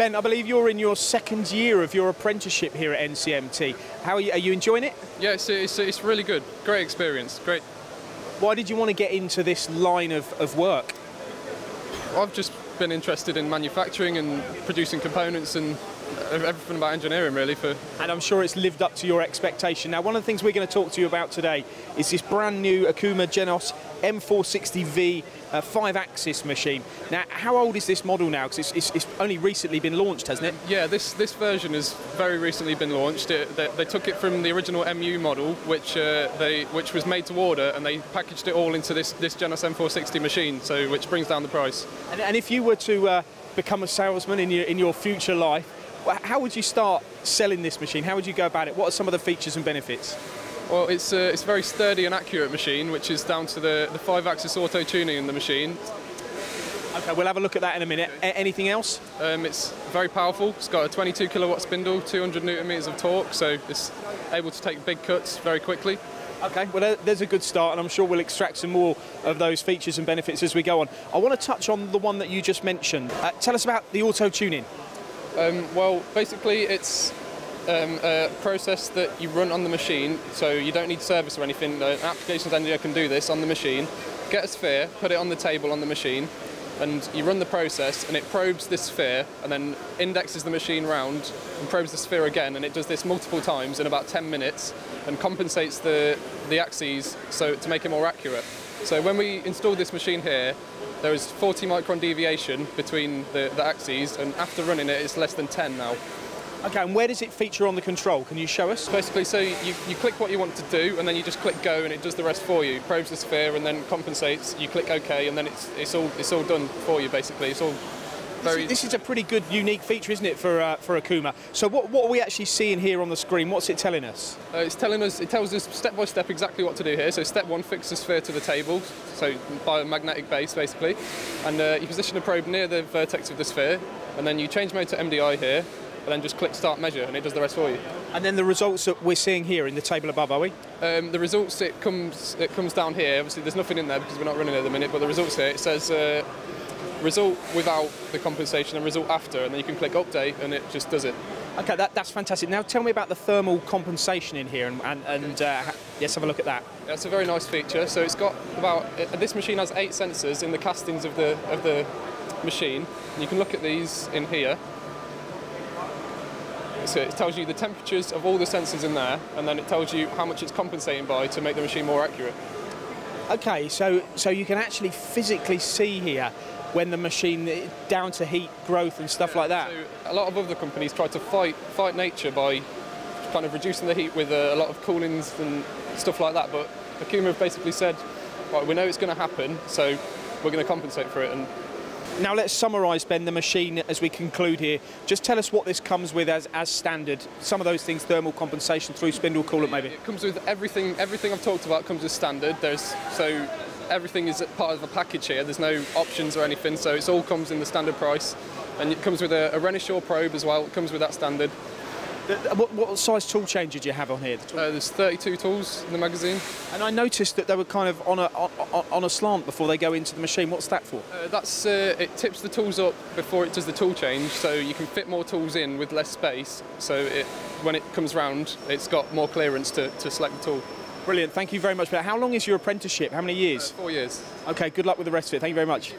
Ben, I believe you're in your second year of your apprenticeship here at NCMT. How are you, are you enjoying it? Yeah, it's, it's, it's really good. Great experience. Great. Why did you want to get into this line of, of work? I've just been interested in manufacturing and producing components and everything about engineering really for and I'm sure it's lived up to your expectation. Now one of the things we're going to talk to you about today is this brand new Okuma Genos M460V uh, five-axis machine. Now how old is this model now? Because it's, it's, it's, only recently been launched, hasn't it? Yeah, this this version has very recently been launched. It, they, they, took it from the original MU model, which uh, they which was made to order, and they packaged it all into this this Genos M460 machine, so which brings down the price. And, and if you were to uh, become a salesman in your in your future life, how would you start selling this machine? How would you go about it? What are some of the features and benefits? Well, it's a, it's a very sturdy and accurate machine, which is down to the, the five-axis auto-tuning in the machine. Okay, we'll have a look at that in a minute. A anything else? Um, it's very powerful. It's got a 22 kilowatt spindle, 200 newton meters of torque, so it's able to take big cuts very quickly. Okay, well, there's a good start, and I'm sure we'll extract some more of those features and benefits as we go on. I want to touch on the one that you just mentioned. Uh, tell us about the auto tuning. Um, well, basically, it's um, a process that you run on the machine, so you don't need service or anything. An applications engineer can do this on the machine. Get a sphere, put it on the table on the machine, and you run the process, and it probes this sphere, and then indexes the machine round, and probes the sphere again, and it does this multiple times in about 10 minutes, and compensates the the axes so to make it more accurate. So when we installed this machine here, there was 40 micron deviation between the, the axes, and after running it, it's less than 10 now. Okay, and where does it feature on the control? Can you show us? Basically, so you, you click what you want to do, and then you just click go, and it does the rest for you. Probes the sphere, and then compensates. You click OK, and then it's, it's all it's all done for you. Basically, it's all very. This is, a pretty good, unique feature, isn't it, for uh, for Okuma? So what what are we actually seeing here on the screen? What's it telling us? Uh, it's telling us. It tells us step by step exactly what to do here. So step one, fix the sphere to the table. So by a magnetic base, basically, and uh, you position a probe near the vertex of the sphere, and then you change mode to MDI here, and then just click start measure, and it does the rest for you. And then the results that we're seeing here in the table above, are we? Um, the results it comes it comes down here. Obviously, there's nothing in there because we're not running it at the minute. But the results here it says uh, result without the compensation and result after, and then you can click update and it just does it. Okay, that, that's fantastic. Now tell me about the thermal compensation in here, and, and, and uh, let's have a look at that. That's a very nice feature. So it's got about uh, this machine has eight sensors in the castings of the of the machine. And you can look at these in here. So it tells you the temperatures of all the sensors in there, and then it tells you how much it's compensating by to make the machine more accurate. Okay, so so you can actually physically see here when the machine down to heat growth and stuff yeah, like that. So a lot of other companies try to fight fight nature by kind of reducing the heat with a, a lot of coolings and stuff like that. But Okuma have basically said, right, we know it's going to happen, so we're going to compensate for it. And now let's summarise, Ben, the machine as we conclude here. Just tell us what this comes with as, as standard. Some of those things, thermal compensation through spindle coolant, maybe. It comes with everything. Everything I've talked about comes as standard. There's so everything is part of the package here. There's no options or anything, so it all comes in the standard price. And it comes with a, a Renishaw probe as well. It comes with that standard. What, what, size tool changer do you have on here? Uh, there's 32 tools in the magazine. And I noticed that they were kind of on a on, on a slant before they go into the machine. What's that for? Uh, that's uh, it tips the tools up before it does the tool change, so you can fit more tools in with less space. So it, when it comes round, it's got more clearance to, to select the tool. Brilliant. Thank you very much. How long is your apprenticeship? How many years? Uh, four years. Okay. Good luck with the rest of it. Thank you very much.